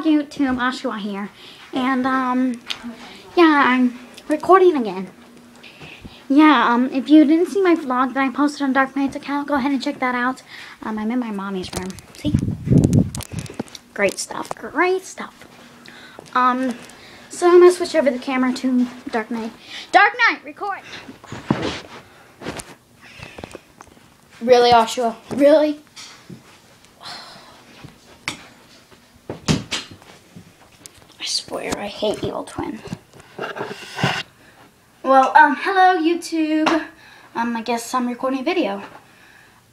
Hello YouTube, Oshua here. And um yeah, I'm recording again. Yeah, um if you didn't see my vlog that I posted on Dark Knight's account, go ahead and check that out. Um I'm in my mommy's room. See? Great stuff. Great stuff. Um so I'm gonna switch over the camera to Dark Knight. Dark Knight, record! Really, Oshua? Really? Swear I hate Evil Twin. Well, um, hello YouTube. Um, I guess I'm recording a video.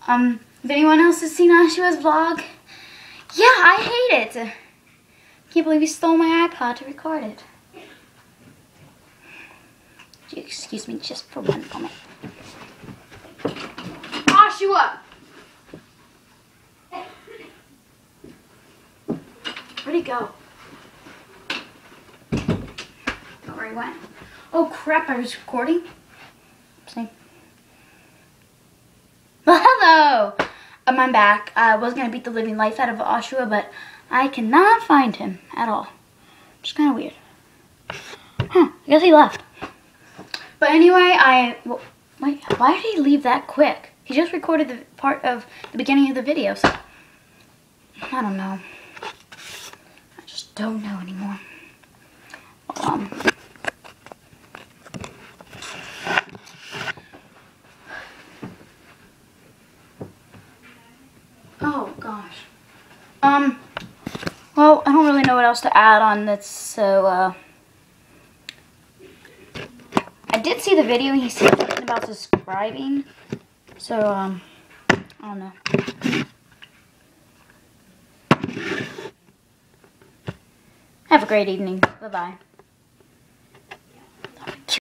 Um, if anyone else has seen Oshua's vlog, yeah, I hate it. Can't believe he stole my iPod to record it. Excuse me just for one moment. Oshua! Where'd he go? Don't went. Oh crap, I was recording. Well, hello! Um, I'm back. I was going to beat the living life out of Oshua, but I cannot find him at all. It's kind of weird. Huh, I guess he left. But anyway, I... Well, wait, why did he leave that quick? He just recorded the part of the beginning of the video, so... I don't know. I just don't know anymore. Um... Oh, gosh. Um, well, I don't really know what else to add on this, so, uh... I did see the video he said something about subscribing, so, um, I don't know. Have a great evening. Bye-bye.